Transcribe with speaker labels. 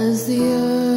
Speaker 1: as the earth.